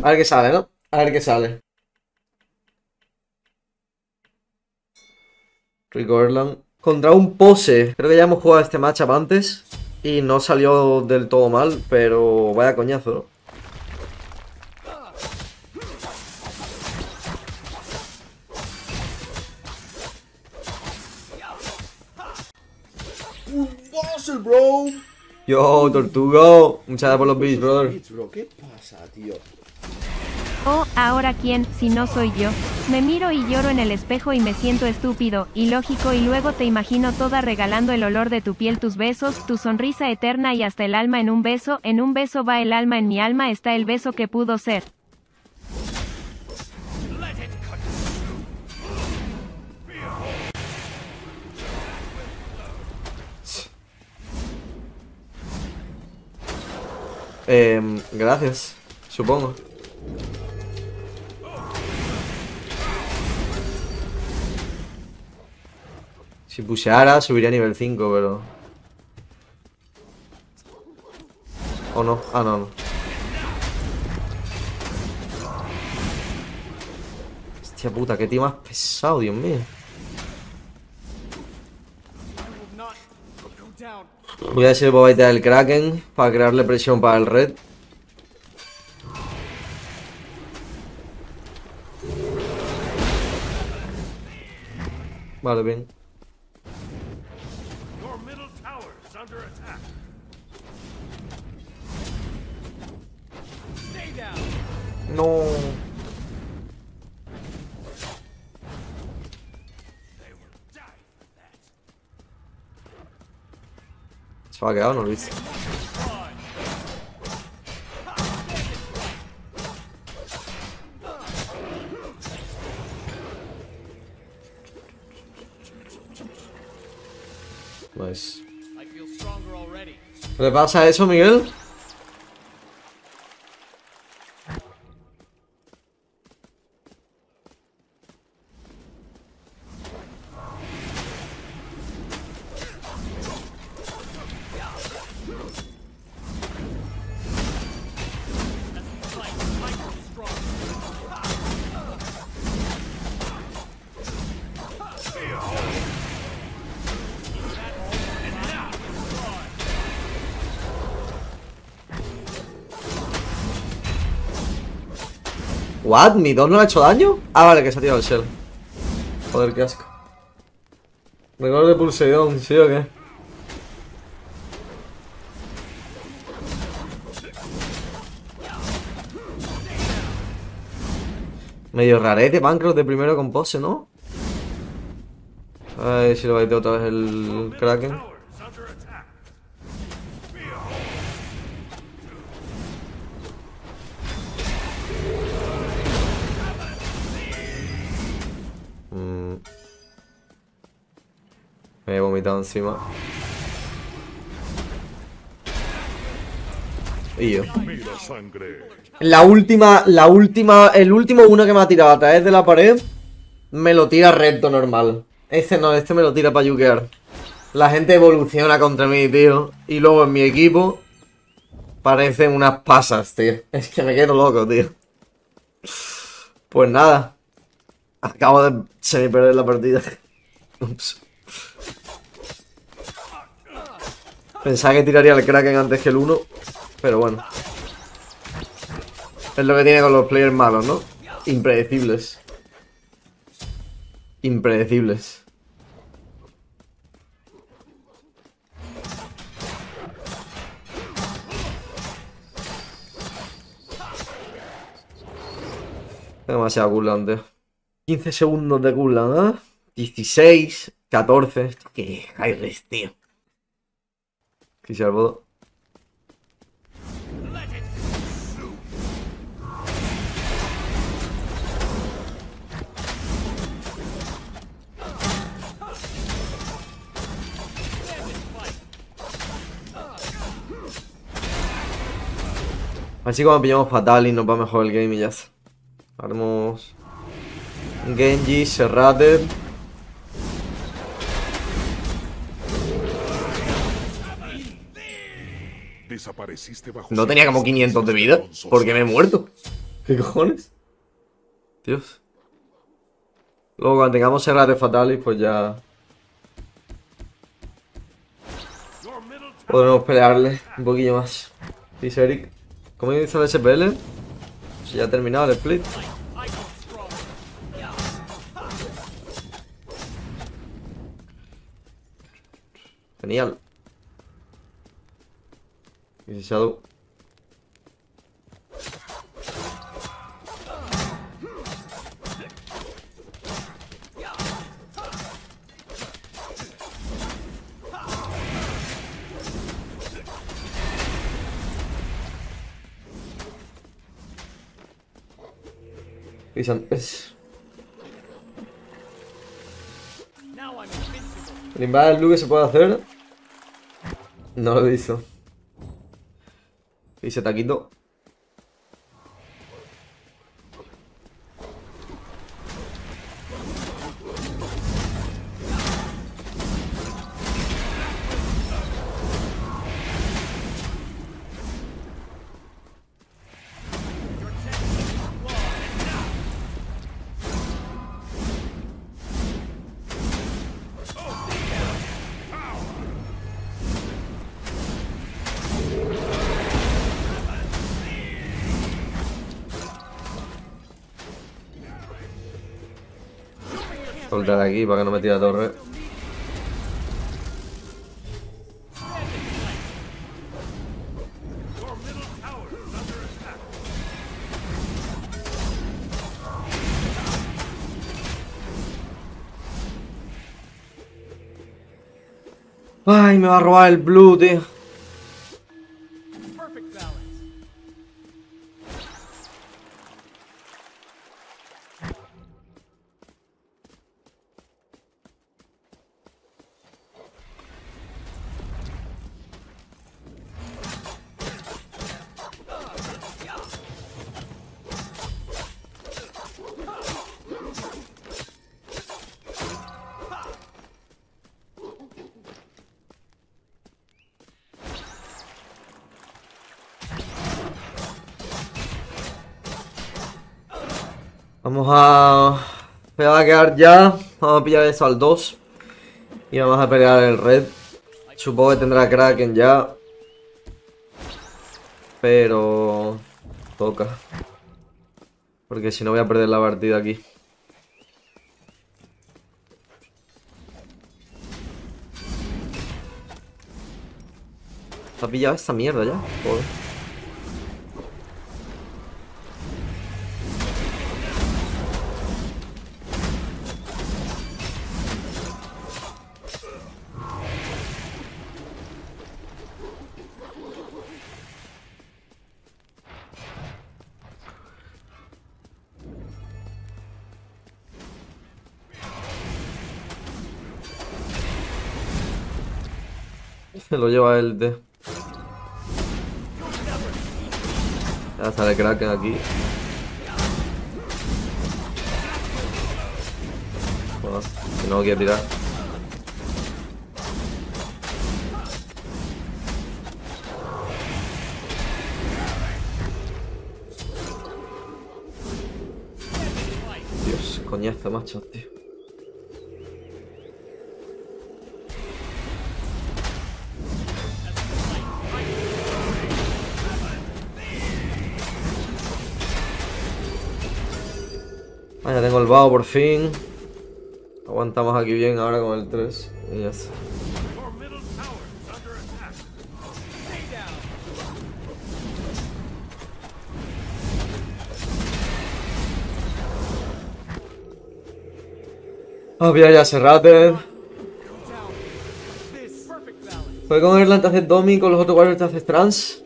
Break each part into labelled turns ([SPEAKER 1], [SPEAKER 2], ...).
[SPEAKER 1] A ver qué sale, ¿no? A ver qué sale. Rico Erland. Contra un pose. Creo que ya hemos jugado este matchup antes. Y no salió del todo mal, pero vaya coñazo, ¿no?
[SPEAKER 2] ¡Bossel, bro!
[SPEAKER 1] Yo, Tortugo. Muchas gracias por los beats, brother.
[SPEAKER 2] bro, ¿qué pasa, tío?
[SPEAKER 3] Oh, ahora quién, si no soy yo. Me miro y lloro en el espejo y me siento estúpido, ilógico y luego te imagino toda regalando el olor de tu piel, tus besos, tu sonrisa eterna y hasta el alma en un beso, en un beso va el alma, en mi alma está el beso que pudo ser.
[SPEAKER 1] Eh, gracias, supongo. Si puseara, subiría a nivel 5, pero... ¿O no? Ah, no, no. Hostia puta, qué tío más pesado, Dios mío. Voy a ver si puedo baitear el Kraken para crearle presión para el red. Vale, bien. Lo he visto. Nice.
[SPEAKER 4] I feel stronger already.
[SPEAKER 1] ¿Qué ¿What? ¿Mi dos no le ha hecho daño? Ah, vale, que se ha tirado el shell. Joder, qué asco. Rigor de Pulseidón, ¿sí o qué? Medio rarete Bancroft de primero con pose, ¿no? A ver si lo baiteo otra vez el Kraken. Mm. Me he vomitado encima. Y yo. La última, la última, el último uno que me ha tirado a través de la pared, me lo tira recto normal. Este no, este me lo tira para yukear. La gente evoluciona contra mí, tío. Y luego en mi equipo parecen unas pasas, tío. Es que me quedo loco, tío. Pues nada. Acabo de semi perder la partida. Ups. Pensaba que tiraría el Kraken antes que el 1. Pero bueno. Es lo que tiene con los players malos, ¿no? Impredecibles. Impredecibles. Demasiado cooldown, tío. 15 segundos de cooldown, ¿eh? 16, 14. Esto qué risk, tío. Quisiera el bodo. Así como pillamos fatal y nos va mejor el game y ya. Haremos Genji, Serrate.
[SPEAKER 5] Desapareciste bajo
[SPEAKER 1] No tenía como 500 de vida. ¿Por qué me he muerto? ¿Qué cojones? Dios. Luego cuando tengamos Serra de Fatalis, pues ya podremos pelearle un poquillo más. Dice Eric. ¿Cómo dice el SPL? Si ya ha terminado el split. Genial. Dice Shadow.
[SPEAKER 4] Invincible.
[SPEAKER 1] ¿El invade del Luke se puede hacer? No lo he visto. Dice Taquito. Soltar aquí para que no me tire la torre. Ay, me va a robar el blue, tío. Vamos a... Me va a quedar ya. Vamos a pillar eso al 2. Y vamos a pelear el red. Supongo que tendrá Kraken ya. Pero... Toca. Porque si no voy a perder la partida aquí. ¿Se ha pillado esta mierda ya? Joder. Se lo lleva el de. Ya sale Kraken aquí. Bueno, si no quiere tirar. Dios, coñazo, macho, tío. Ah, ya tengo el vaho por fin. Aguantamos aquí bien ahora con el 3. Y ya está. Vamos a pillar ya Serrater. Voy con el hacer Domi con los otros cuatro te haces trans.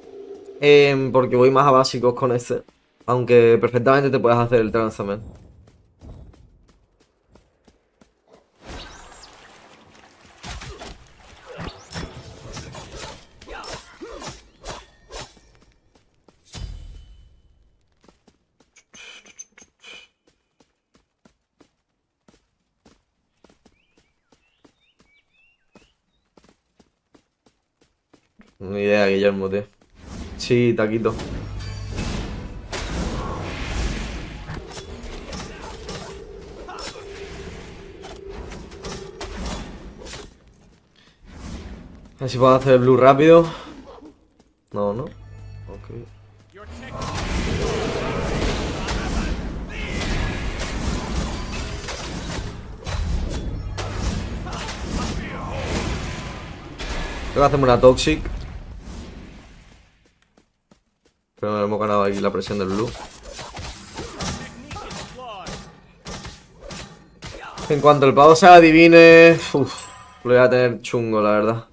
[SPEAKER 1] Em, porque voy más a básicos con este. Aunque perfectamente te puedes hacer el trans también. enfermo, tío. Sí, taquito. A ver si puedo hacer el blue rápido. No, no. Ok. Creo que hacemos una Toxic. Pero hemos ganado aquí la presión del blue. En cuanto el pavo se adivine, uff, lo voy a tener chungo, la verdad.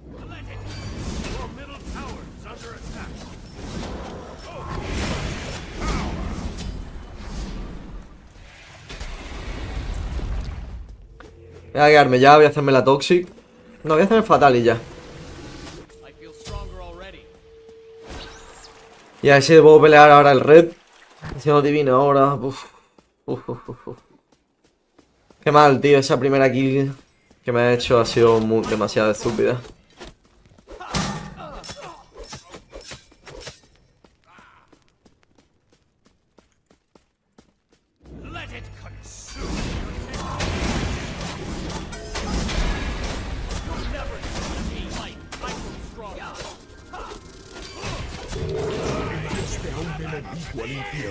[SPEAKER 1] Voy a quedarme ya, voy a hacerme la toxic. No, voy a hacerme el fatal y ya. Y a ver si puedo pelear ahora el red. Haciendo divino ahora. Qué mal, tío. Esa primera kill que me ha hecho ha sido demasiado estúpida.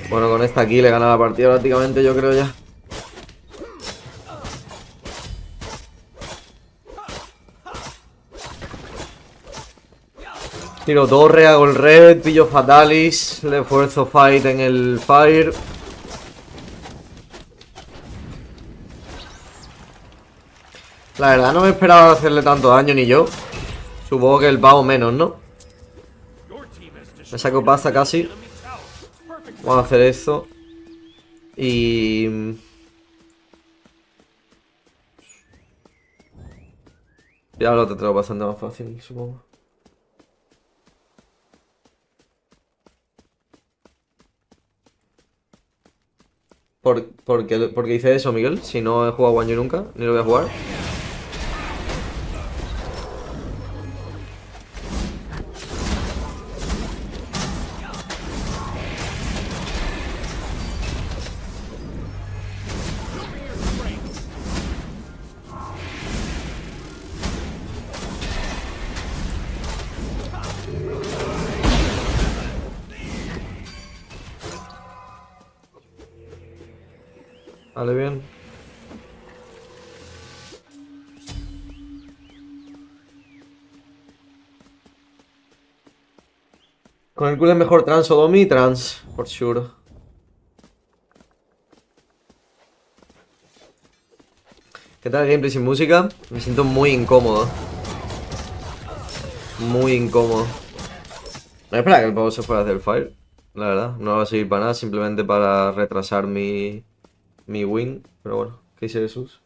[SPEAKER 1] Bueno, con esta kill he ganado la partida prácticamente, yo creo ya. Tiro torre, hago el red, pillo fatalis, le esfuerzo fight en el fire. La verdad no me esperaba hacerle tanto daño ni yo. Supongo que el pavo menos, ¿no? Me saco pasta casi. Vamos a hacer esto. Y... Ya lo tendré bastante más fácil, supongo. ¿Por, por, qué, por qué hice eso, Miguel? Si no he jugado One nunca, ni lo voy a jugar. Vale, bien. Con el culo es mejor trans o domi, trans, por sure. ¿Qué tal gameplay sin música? Me siento muy incómodo. Muy incómodo. No que el pavo se fuera a hacer fire, la verdad. No va a seguir para nada, simplemente para retrasar mi, mi win. Pero bueno, ¿qué dice Jesús?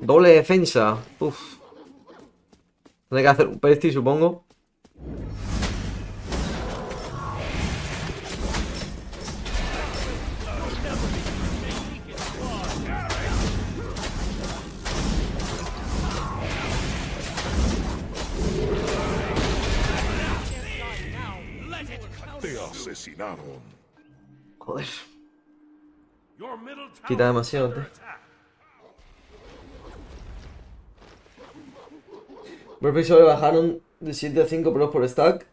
[SPEAKER 1] Doble defensa. Uf. Tendré que hacer un pesti, supongo. Joder. Quita demasiado,
[SPEAKER 4] attack.
[SPEAKER 1] Burpees solo bajaron de 7 a 5 pros por stack.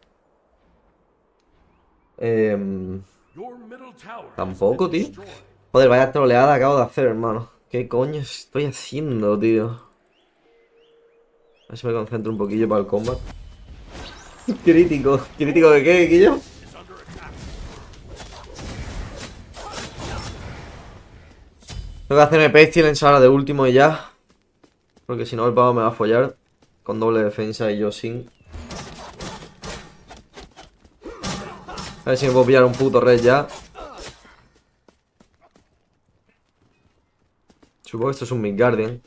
[SPEAKER 1] Em, Tampoco, tío. Joder, vaya troleada acabo de hacer, hermano. ¿Qué coño estoy haciendo, tío? A ver si me concentro un poquillo para el combat. Crítico. ¿Crítico de qué, Guillo? Tengo que hacerme pestilence ahora de último y ya. Porque si no el pavo me va a follar. Con doble defensa y yo sin. A ver si me puedo pillar un puto red ya. Supongo que esto es un Midgardian.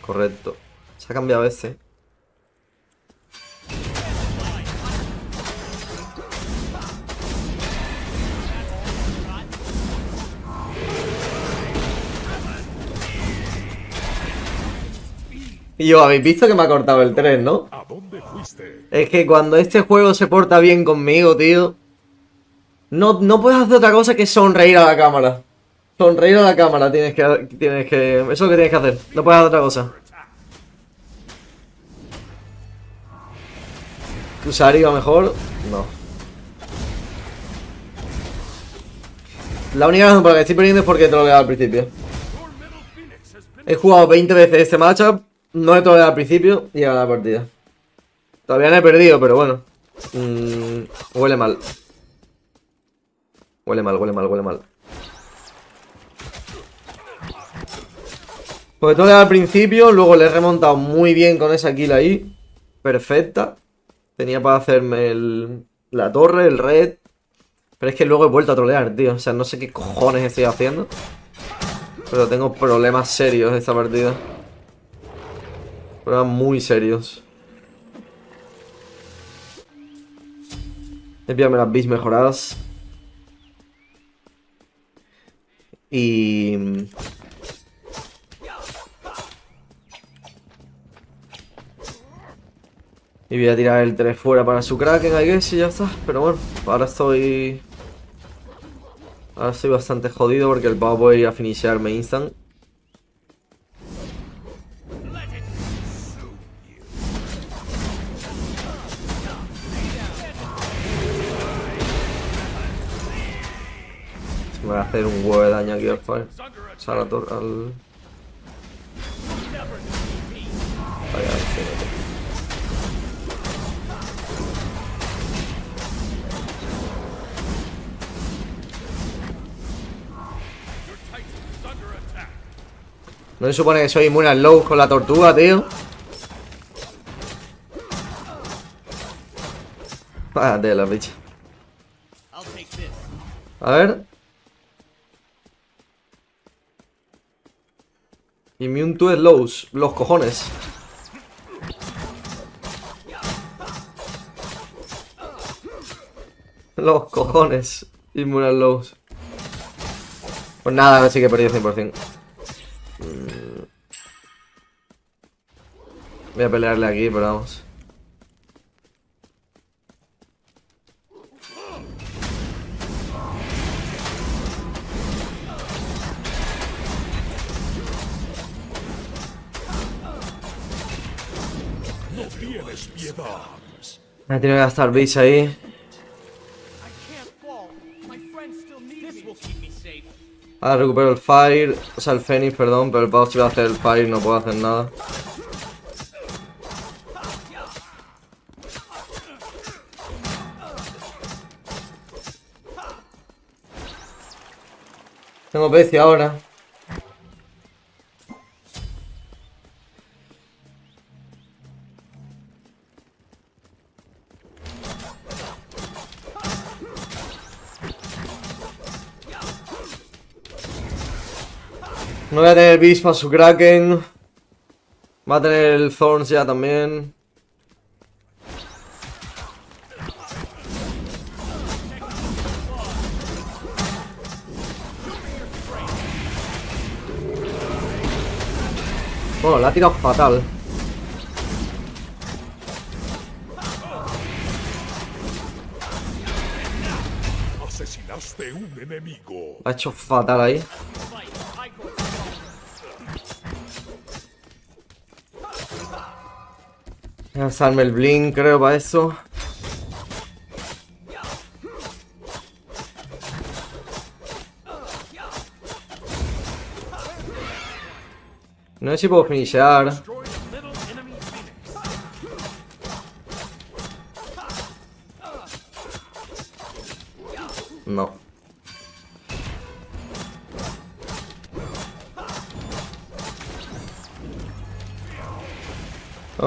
[SPEAKER 1] Correcto. Se ha cambiado este. Y yo, habéis visto que me ha cortado el tren, ¿no?
[SPEAKER 4] ¿A dónde fuiste?
[SPEAKER 1] Es que cuando este juego se porta bien conmigo, tío. No, no puedes hacer otra cosa que sonreír a la cámara. Sonreír a la cámara tienes que, tienes que... Eso es lo que tienes que hacer. No puedes hacer otra cosa. ¿Usar iba mejor? No. La única razón por la que estoy perdiendo es porque al principio.
[SPEAKER 4] Your middle phoenix has been
[SPEAKER 1] He jugado 20 veces este matchup, no he troleado al principio y ganado la partida. Todavía no he perdido, pero bueno. Mm, huele mal. Huele mal, huele mal, huele mal. Porque troleado al principio, luego le he remontado muy bien con esa kill ahí. Perfecta. Tenía para hacerme el, la torre, el red. Pero es que luego he vuelto a trolear, tío. O sea, no sé qué cojones estoy haciendo. Pero tengo problemas serios esta partida. Problemas muy serios. Pillado las bis mejoradas. Y... Y voy a tirar el 3 fuera para su Kraken, I guess, y ya está. Pero bueno, ahora estoy... Ahora estoy bastante jodido porque el pavo puede ir a finisharme instant. Un huevo de daño aquí al fire. La al... No se supone que soy inmune al low con la tortuga, tío.
[SPEAKER 5] I'll take this.
[SPEAKER 1] A ver. Immune to lows. Los cojones. Los cojones. Inmune al lows. Pues nada, ahora sí que he perdido 100%. Mm. Voy a pelearle aquí, pero vamos. Me tenido que gastar bis ahí. Ahora recupero el fire, o sea el Phoenix, perdón, pero el pavo si va a hacer el fire no puedo hacer nada. Tengo bestia ahora. No voy a tener bis para su Kraken. Va a tener el Thorns ya también. Bueno, la ha tirado fatal.
[SPEAKER 4] Asesinaste un enemigo.
[SPEAKER 1] La ha hecho fatal ahí. Usarme el blink, creo, para eso. No sé si puedo finishar. No.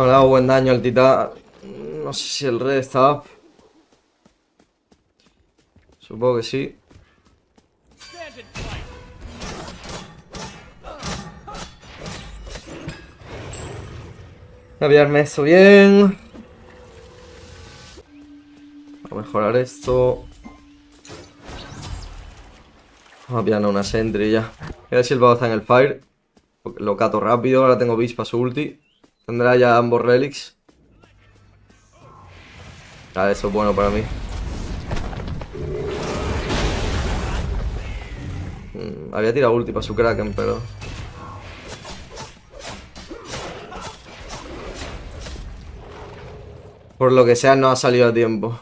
[SPEAKER 1] Ha dado buen daño al titán. No sé si el red está up. Supongo que sí. pillarme eso bien. A mejorar esto. Vamos a pillar una sentry ya. Voy a ver si el pavo está en el fire. Lo cato rápido, ahora tengo bis para su ulti. Tendrá ya ambos relics. Ah, eso es bueno para mí. Hmm, había tirado ulti para su Kraken, pero... Por lo que sea, no ha salido a tiempo.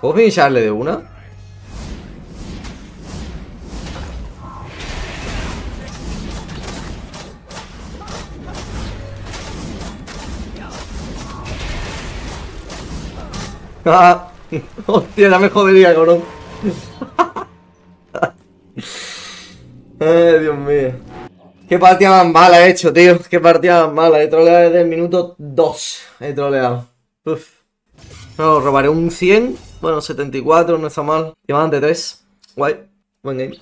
[SPEAKER 1] ¿Puedo finisharle de una? Ah, hostia, ya me jodería, cabrón. Ay, Dios mío. Qué partida más mala he hecho, tío. Qué partida más mala. He troleado desde el minuto 2. He troleado. Uf. No, robaré un 100. Bueno, 74, no está mal. De 3. Guay. Buen game.